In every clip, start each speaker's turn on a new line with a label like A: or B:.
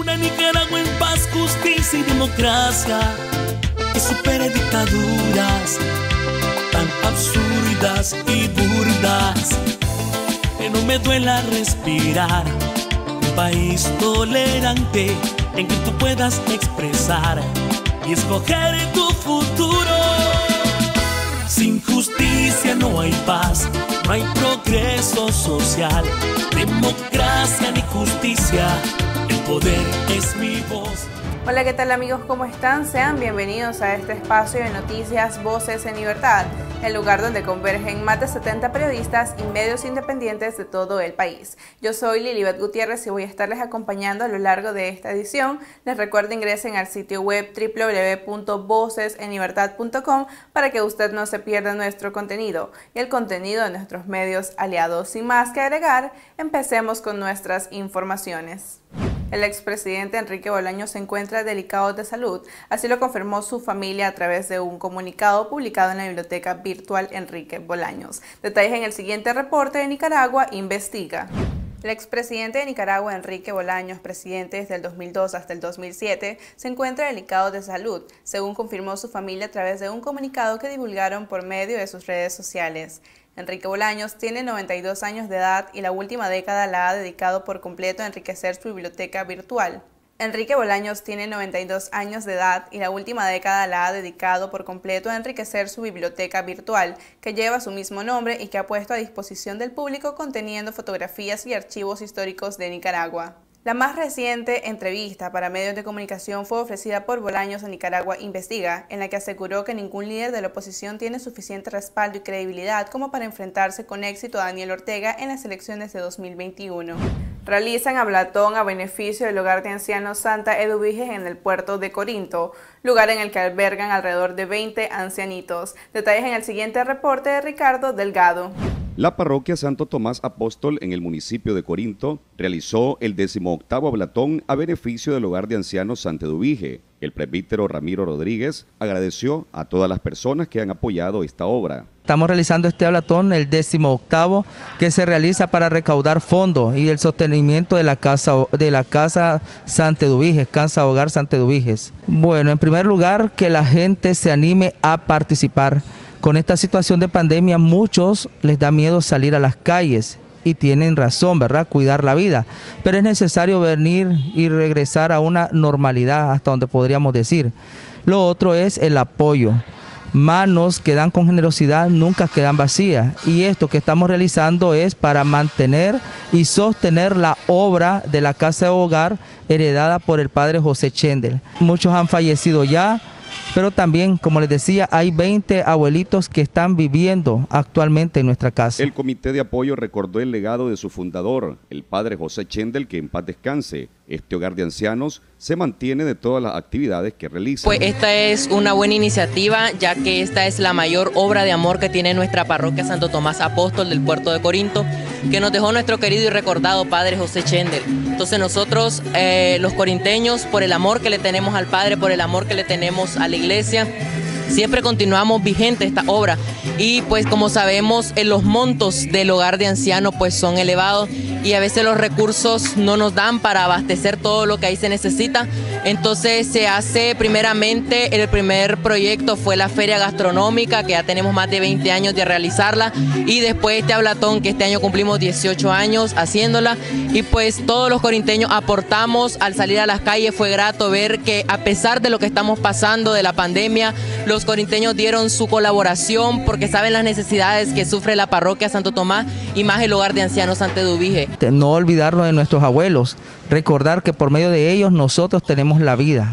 A: Una Nicaragua en paz, justicia y democracia que supere dictaduras tan absurdas y burdas que no me duela respirar. Un país tolerante en que tú puedas expresar y escoger tu futuro. Sin justicia no hay paz, no hay progreso social, democracia ni justicia,
B: Hola, ¿qué tal amigos? ¿Cómo están? Sean bienvenidos a este espacio de noticias Voces en Libertad, el lugar donde convergen más de 70 periodistas y medios independientes de todo el país. Yo soy Lilibet Gutiérrez y voy a estarles acompañando a lo largo de esta edición. Les recuerdo ingresen al sitio web www.vocesenibertad.com para que usted no se pierda nuestro contenido y el contenido de nuestros medios aliados. Sin más que agregar, empecemos con nuestras informaciones. El expresidente Enrique Bolaño se encuentra delicado de salud, así lo confirmó su familia a través de un comunicado publicado en la biblioteca virtual Enrique Bolaños. Detalles en el siguiente reporte de Nicaragua Investiga. El expresidente de Nicaragua, Enrique Bolaños, presidente desde el 2002 hasta el 2007, se encuentra delicado de salud, según confirmó su familia a través de un comunicado que divulgaron por medio de sus redes sociales. Enrique Bolaños tiene 92 años de edad y la última década la ha dedicado por completo a enriquecer su biblioteca virtual. Enrique Bolaños tiene 92 años de edad y la última década la ha dedicado por completo a enriquecer su biblioteca virtual, que lleva su mismo nombre y que ha puesto a disposición del público conteniendo fotografías y archivos históricos de Nicaragua. La más reciente entrevista para medios de comunicación fue ofrecida por Bolaños a Nicaragua Investiga, en la que aseguró que ningún líder de la oposición tiene suficiente respaldo y credibilidad como para enfrentarse con éxito a Daniel Ortega en las elecciones de 2021. Realizan hablatón a beneficio del hogar de ancianos Santa Eduviges en el puerto de Corinto, lugar en el que albergan alrededor de 20 ancianitos. Detalles en el siguiente reporte de Ricardo Delgado.
C: La parroquia Santo Tomás Apóstol en el municipio de Corinto realizó el 18 ablatón a beneficio del hogar de ancianos Dubige. El presbítero Ramiro Rodríguez agradeció a todas las personas que han apoyado esta obra.
D: Estamos realizando este ablatón, el 18 que se realiza para recaudar fondos y el sostenimiento de la casa de la casa Dubiges, Casa Hogar Dubiges. Bueno, en primer lugar, que la gente se anime a participar con esta situación de pandemia, muchos les da miedo salir a las calles y tienen razón, ¿verdad? Cuidar la vida. Pero es necesario venir y regresar a una normalidad, hasta donde podríamos decir. Lo otro es el apoyo. Manos que dan con generosidad nunca quedan vacías. Y esto que estamos realizando es para mantener y sostener la obra de la casa de hogar heredada por el padre José Chendel. Muchos han fallecido ya pero también, como les decía, hay 20 abuelitos que están viviendo actualmente en nuestra casa.
C: El comité de apoyo recordó el legado de su fundador, el padre José Chendel, que en paz descanse. Este hogar de ancianos se mantiene de todas las actividades que realiza.
E: Pues esta es una buena iniciativa, ya que esta es la mayor obra de amor que tiene nuestra parroquia Santo Tomás Apóstol del puerto de Corinto, que nos dejó nuestro querido y recordado padre José Chendel. Entonces nosotros, eh, los corinteños, por el amor que le tenemos al padre, por el amor que le tenemos a la iglesia, siempre continuamos vigente esta obra y pues como sabemos en los montos del hogar de ancianos pues son elevados y a veces los recursos no nos dan para abastecer todo lo que ahí se necesita. Entonces se hace primeramente, el primer proyecto fue la feria gastronómica, que ya tenemos más de 20 años de realizarla, y después este hablatón, que este año cumplimos 18 años haciéndola, y pues todos los corinteños aportamos al salir a las calles, fue grato ver que a pesar de lo que estamos pasando de la pandemia, los corinteños dieron su colaboración porque saben las necesidades que sufre la parroquia Santo Tomás y más el hogar de ancianos Santa Dubige.
D: No olvidarnos de nuestros abuelos, recordar que por medio de ellos nosotros tenemos la vida.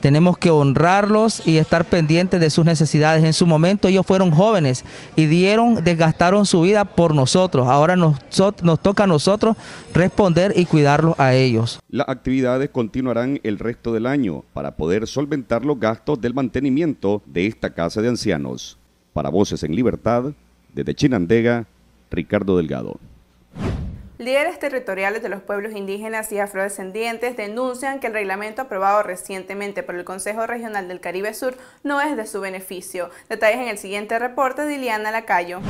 D: Tenemos que honrarlos y estar pendientes de sus necesidades. En su momento ellos fueron jóvenes y dieron, desgastaron su vida por nosotros. Ahora nos, nos toca a nosotros responder y cuidarlos a ellos.
C: Las actividades continuarán el resto del año para poder solventar los gastos del mantenimiento de esta casa de ancianos. Para Voces en Libertad, desde Chinandega, Ricardo Delgado.
B: Líderes territoriales de los pueblos indígenas y afrodescendientes denuncian que el reglamento aprobado recientemente por el Consejo Regional del Caribe Sur no es de su beneficio. Detalles en el siguiente reporte de Lacayo.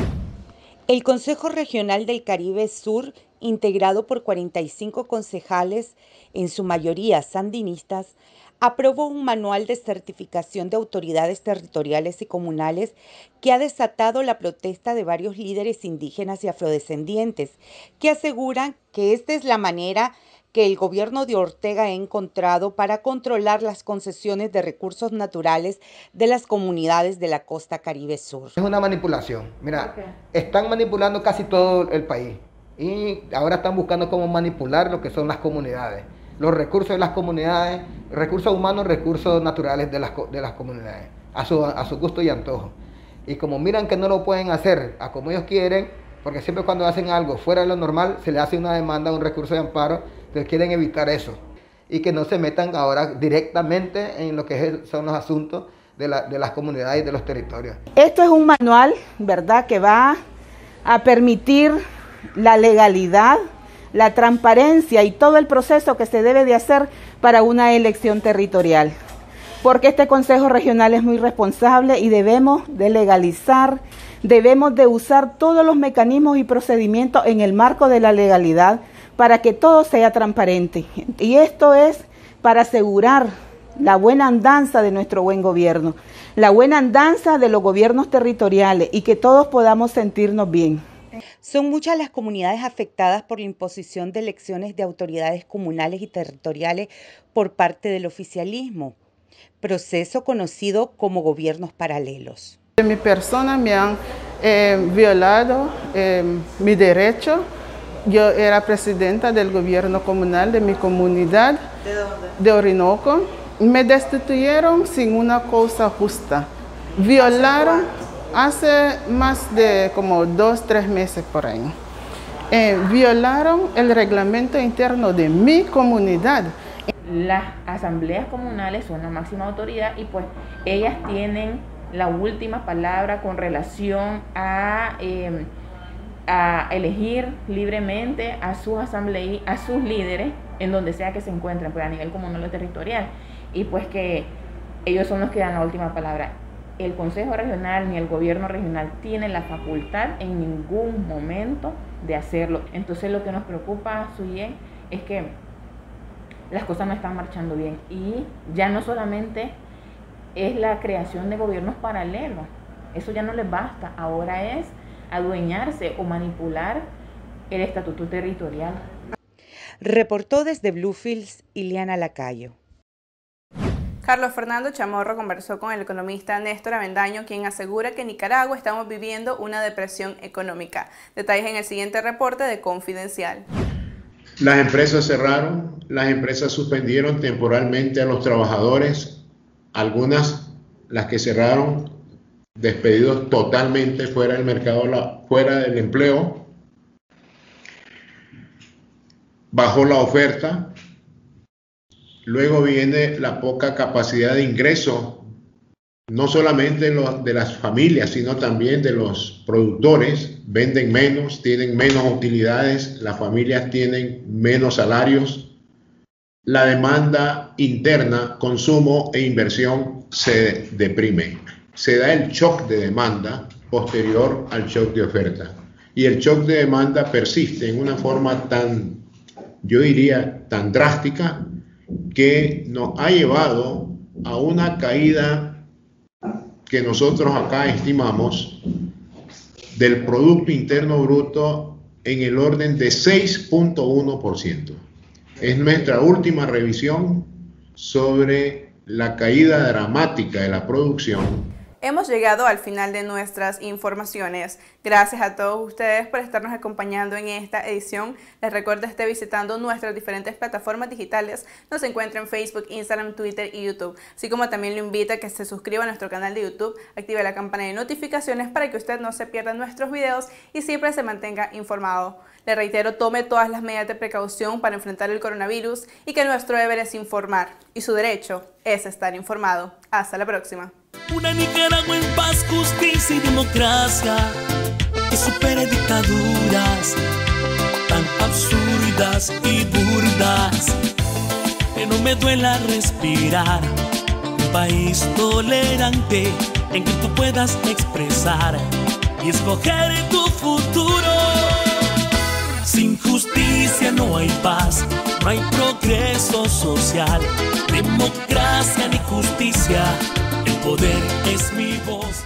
F: El Consejo Regional del Caribe Sur integrado por 45 concejales, en su mayoría sandinistas, aprobó un manual de certificación de autoridades territoriales y comunales que ha desatado la protesta de varios líderes indígenas y afrodescendientes, que aseguran que esta es la manera que el gobierno de Ortega ha encontrado para controlar las concesiones de recursos naturales de las comunidades de la costa Caribe Sur.
G: Es una manipulación. Mira, están manipulando casi todo el país y ahora están buscando cómo manipular lo que son las comunidades los recursos de las comunidades, recursos humanos, recursos naturales de las, de las comunidades, a su, a su gusto y antojo. Y como miran que no lo pueden hacer a como ellos quieren, porque siempre cuando hacen algo fuera de lo normal, se le hace una demanda, un recurso de amparo, entonces quieren evitar eso. Y que no se metan ahora directamente en lo que son los asuntos de, la, de las comunidades y de los territorios.
H: Esto es un manual, ¿verdad?, que va a permitir la legalidad la transparencia y todo el proceso que se debe de hacer para una elección territorial. Porque este Consejo Regional es muy responsable y debemos de legalizar, debemos de usar todos los mecanismos y procedimientos en el marco de la legalidad para que todo sea transparente. Y esto es para asegurar la buena andanza de nuestro buen gobierno, la buena andanza de los gobiernos territoriales y que todos podamos sentirnos bien.
F: Son muchas las comunidades afectadas por la imposición de elecciones de autoridades comunales y territoriales por parte del oficialismo, proceso conocido como gobiernos paralelos.
I: Mi persona me han eh, violado eh, mi derecho. Yo era presidenta del gobierno comunal de mi comunidad ¿De, dónde? de Orinoco. Me destituyeron sin una cosa justa. Violaron hace más de como dos, tres meses por ahí. Eh, violaron el reglamento interno de mi comunidad.
J: Las asambleas comunales son la máxima autoridad y pues ellas tienen la última palabra con relación a, em, a elegir libremente a sus asambleístas, a sus líderes en donde sea que se encuentren, pues a nivel comunal o territorial. Y pues que ellos son los que dan la última palabra el Consejo Regional ni el Gobierno Regional tiene la facultad en ningún momento de hacerlo. Entonces lo que nos preocupa, Suyen, es que las cosas no están marchando bien. Y ya no solamente es la creación de gobiernos paralelos, eso ya no les basta, ahora es adueñarse o manipular el estatuto territorial.
F: Reportó desde Bluefields Ileana Lacayo.
B: Carlos Fernando Chamorro conversó con el economista Néstor Avendaño, quien asegura que en Nicaragua estamos viviendo una depresión económica. Detalles en el siguiente reporte de Confidencial.
K: Las empresas cerraron, las empresas suspendieron temporalmente a los trabajadores, algunas, las que cerraron, despedidos totalmente fuera del mercado, fuera del empleo, bajó la oferta, Luego viene la poca capacidad de ingreso, no solamente de las familias, sino también de los productores. Venden menos, tienen menos utilidades, las familias tienen menos salarios. La demanda interna, consumo e inversión se deprime. Se da el shock de demanda posterior al shock de oferta. Y el shock de demanda persiste en una forma tan, yo diría, tan drástica que nos ha llevado a una caída que nosotros acá estimamos del Producto Interno Bruto en el orden de 6.1%. Es nuestra última revisión sobre la caída dramática de la producción
B: Hemos llegado al final de nuestras informaciones. Gracias a todos ustedes por estarnos acompañando en esta edición. Les recuerdo esté visitando nuestras diferentes plataformas digitales. Nos encuentra en Facebook, Instagram, Twitter y YouTube. Así como también lo invita a que se suscriba a nuestro canal de YouTube, active la campana de notificaciones para que usted no se pierda nuestros videos y siempre se mantenga informado. Le reitero, tome todas las medidas de precaución para enfrentar el coronavirus y que nuestro deber es informar y su derecho es estar informado. Hasta la próxima.
A: Una Nicaragua en paz, justicia y democracia que supere dictaduras tan absurdas y burdas que no me duela respirar. Un país tolerante en que tú puedas expresar y escoger tu futuro sin justicia no hay paz, no hay progreso social, democracia ni justicia, poder es mi voz.